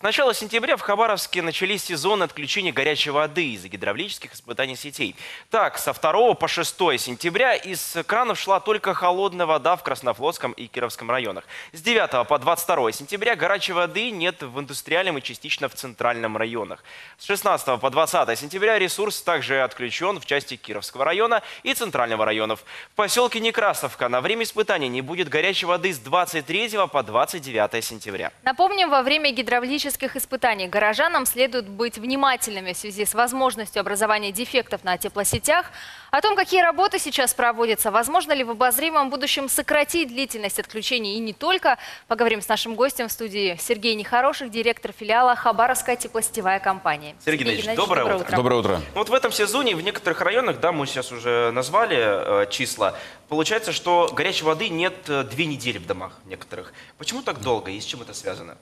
С начала сентября в Хабаровске начались сезоны отключения горячей воды из-за гидравлических испытаний сетей. Так, со 2 по 6 сентября из кранов шла только холодная вода в Краснофлотском и Кировском районах. С 9 по 22 сентября горячей воды нет в индустриальном и частично в центральном районах. С 16 по 20 сентября ресурс также отключен в части Кировского района и центрального районов. В поселке Некрасовка на время испытаний не будет горячей воды с 23 по 29 сентября. Напомним, во время гидравлических испытаний горожанам следует быть внимательными в связи с возможностью образования дефектов на теплосетях. О том, какие работы сейчас проводятся, возможно ли в обозримом будущем сократить длительность отключений и не только, поговорим с нашим гостем в студии Сергей Нехороших, директор филиала Хабаровская теплосетевая компания. Сергей Геннадьевич, доброе утро. Доброе утро. Вот в этом сезоне в некоторых районах, да, мы сейчас уже назвали э, числа, получается, что горячей воды нет э, две недели в домах некоторых. Почему так долго и с чем это связано?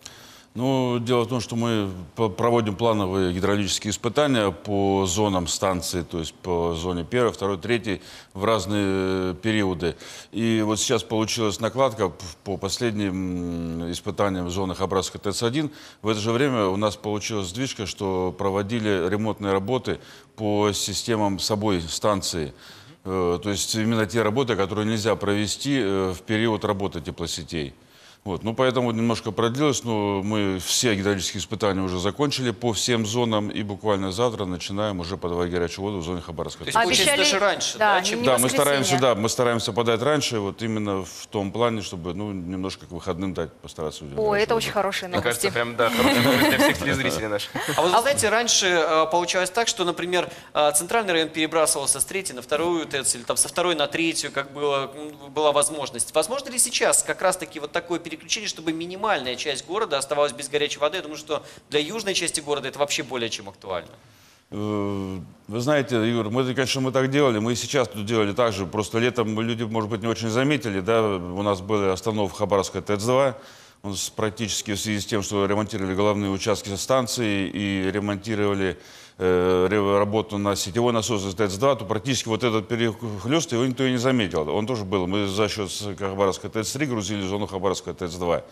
Ну, дело в том, что мы проводим плановые гидравлические испытания по зонам станции, то есть по зоне первой, второй, третьей в разные э, периоды. И вот сейчас получилась накладка по последним испытаниям в зонах Абрасска ТЭЦ-1. В это же время у нас получилась сдвижка, что проводили ремонтные работы по системам собой станции. Э, То есть именно те работы, которые нельзя провести э, в период работы теплосетей. Вот, ну, поэтому немножко продлилось, но мы все гидравлические испытания уже закончили по всем зонам, и буквально завтра начинаем уже подавать горячую воду в зоне Хабаровска. То есть, получается, даже раньше, да, чем- не да, мы стараемся, да, мы стараемся подать раньше, вот именно в том плане, чтобы, ну, немножко к выходным дать, постараться. О, это воду. очень хорошие Мне кажется, новости. прям, да, хорошая новость для всех телезрителей наших. А вот вы знаете, раньше э, получалось так, что, например, э, центральный район перебрасывался с третьей на вторую ТЭЦ, или там со второй на третью, как было, была возможность. Возможно ли сейчас как раз-таки вот такое переключение, чтобы минимальная часть города оставалась без горячей воды? Я думаю, что для южной части города это вообще более чем актуально. Э, Вы знаете, Юр, мы, конечно, мы так делали, мы и сейчас тут делали так же, просто летом люди, может быть, не очень заметили, да, у нас были остановка Хабаровская ТЭЦ-2, у нас практически в связи с тем, что ремонтировали головные участки станции и ремонтировали ре- работу на сетевой насос из ТЭЦ-2, то практически вот этот перехлест его никто и не заметил. Он тоже был. Мы за счет Хабаровской ТЭЦ-3 грузили зону Хабаровской ТЭЦ-2.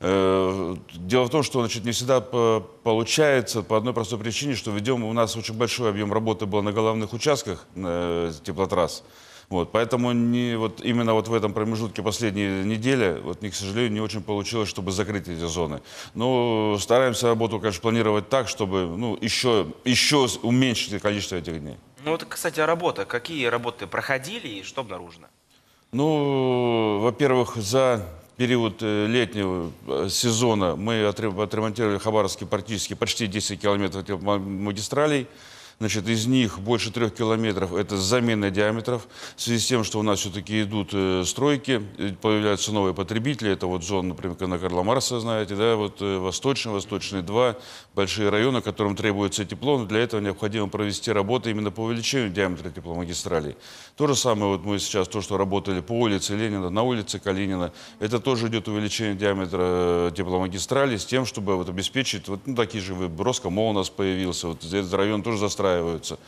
Э, Дело в том, что значит, не всегда по- получается по одной простой причине, что ведем у нас очень большой объем работы был на головных участках э, теплотрасс. Вот, поэтому не, вот именно вот в этом промежутке последней недели, вот, не, к сожалению, не очень получилось, чтобы закрыть эти зоны. Но стараемся работу, конечно, планировать так, чтобы ну, еще, еще уменьшить количество этих дней. Ну вот, кстати, о работе. Какие работы проходили и что обнаружено? Ну, во-первых, за период э, летнего э, сезона мы отре- отремонтировали в Хабаровске практически почти 10 километров магистралей. Значит, из них больше трех километров – это замена диаметров. В связи с тем, что у нас все-таки идут э, стройки, э, появляются новые потребители. Это вот зона, например, на Карла Марса, знаете, да, вот э, Восточный, Восточный 2, большие районы, которым требуется тепло. Но для этого необходимо провести работы именно по увеличению диаметра тепломагистралей. То же самое вот мы сейчас, то, что работали по улице Ленина, на улице Калинина, это тоже идет увеличение диаметра тепломагистрали с тем, чтобы вот обеспечить, вот ну, такие же, вы- Роскомол у нас появился, вот этот район тоже застраиваются.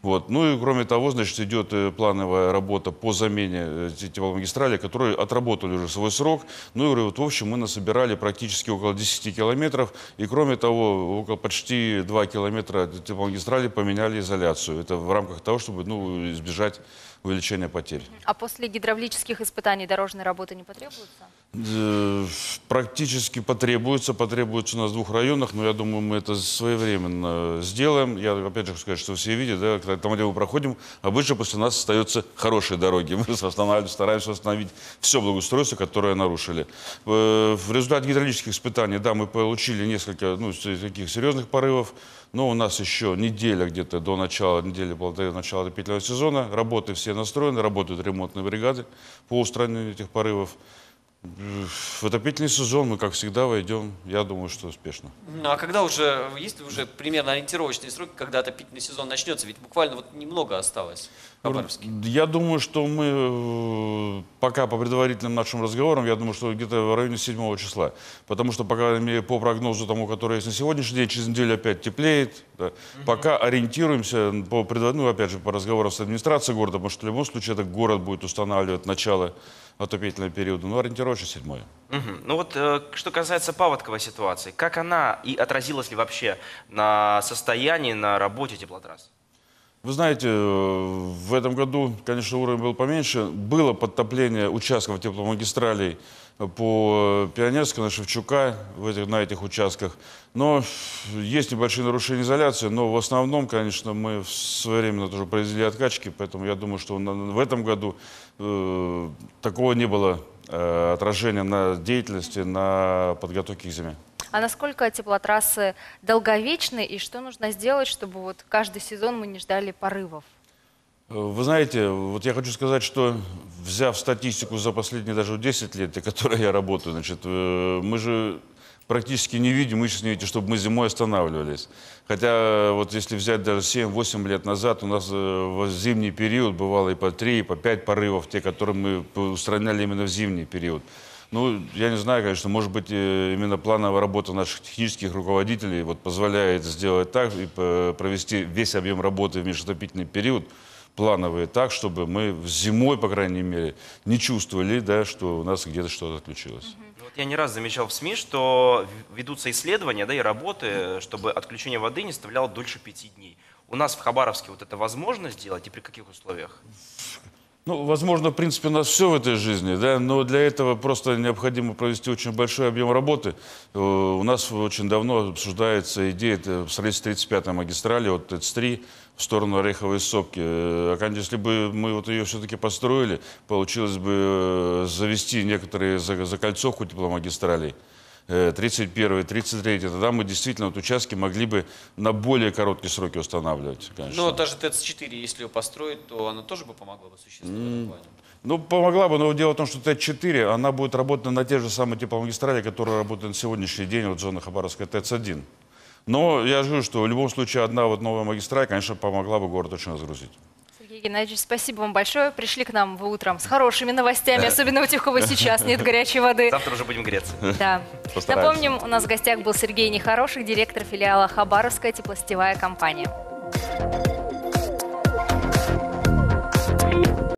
Вот. Ну и кроме того, значит, идет э, плановая работа по замене э, те- тепломагистрали, которые отработали уже свой срок. Ну и вот, в общем, мы насобирали практически около 10 километров. И кроме того, около почти 2 километра тепломагистрали поменяли изоляцию. Это в рамках того, чтобы ну, избежать увеличения потерь. А после гидравлических испытаний дорожные работы не потребуются? Э, Практически потребуется, потребуется у нас в двух районах, но я думаю, мы это своевременно сделаем. Я опять же хочу сказать, что все видят, да, когда там, где мы проходим, обычно после нас остаются хорошие дороги. Мы стараемся восстановить все благоустройство, которое нарушили. Э, В результате гидравлических испытаний, да, мы получили несколько ну, таких серьезных порывов, но у нас еще неделя где-то до начала, недели полторы начала отопительного сезона. Работы все настроены, работают ремонтные бригады по устранению этих порывов. В отопительный сезон мы, как всегда, войдем, я думаю, что успешно. Ну а когда уже, есть уже примерно ориентировочные сроки, когда отопительный сезон начнется? Ведь буквально вот немного осталось Хабаровске. Я думаю, что мы э, пока по предварительным нашим разговорам, я думаю, что где-то в районе 7 числа. Потому что, по крайней мере, по прогнозу тому, который есть на сегодняшний день, через неделю опять теплеет. да. Пока ориентируемся по ну, опять же, по разговорам с администрацией города, потому что в любом случае это город будет устанавливать начало отопительного периода, но ориентировочно седьмое. Мгм. Ну вот, э, что касается паводковой ситуации, как она и отразилась ли вообще на состоянии, на работе теплотрасс? Вы знаете, в этом году, конечно, уровень был поменьше. Было подтопление участков тепломагистралей по Пионерской, на Шевчука, в этих, на этих участках. Но есть небольшие нарушения изоляции, но в основном, конечно, мы своевременно тоже произвели откачки, поэтому я думаю, что в этом году э, такого не было э, отражения на деятельности, на подготовке к зиме. А насколько теплотрассы долговечны и что нужно сделать, чтобы вот каждый сезон мы не ждали порывов? Вы знаете, вот я хочу сказать, что взяв статистику за последние даже 10 лет, о которой я работаю, значит, э, мы же практически не видим, вы сейчас не видите, чтобы мы зимой останавливались. Хотя вот если взять даже 7-8 лет назад, у нас э, в зимний период бывало и по 3, и по 5 порывов, те, которые мы устраняли именно в зимний период. Ну, я не знаю, конечно, может быть, э, именно плановая работа наших технических руководителей вот позволяет сделать так и провести весь объем работы в межотопительный период плановые так, чтобы мы зимой, по крайней мере, не чувствовали, да, что у нас где-то что-то отключилось. Ну Вот я не раз замечал в СМИ, что ведутся исследования да, и работы, чтобы отключение воды не составляло дольше пяти дней. У нас в Хабаровске вот это возможно сделать и при каких условиях? Ну, возможно, в принципе, у нас все в этой жизни, да, но для этого просто необходимо провести очень большой объем работы. Э, У нас очень давно обсуждается идея строительства 35-й магистрали от ТЭЦ-3 в сторону Ореховой сопки. Э, а, Если бы мы вот ее все-таки построили, получилось бы э, завести некоторые за- закольцовку тепломагистралей. Э, 31 33 тогда мы действительно вот участки могли бы на более короткие сроки устанавливать, конечно. Но даже ТЭЦ-4, если ее построить, то она тоже бы помогла бы существенно. Ну, помогла бы, но дело в том, что Т-4, она будет работать на те же самые тепломагистрали, которые работают на сегодняшний день, вот зона Хабаровская ТЭЦ-1. Но я же говорю, что в любом случае одна вот новая магистраль, конечно, помогла бы город очень разгрузить. Сергей Геннадьевич, спасибо вам большое. Пришли к нам вы утром с хорошими новостями, особенно у тех, у кого сейчас нет горячей воды. Завтра уже будем греться. Да. Постараемся. Напомним, у нас в гостях был Сергей Нехороший, директор филиала Хабаровская теплосетевая компания.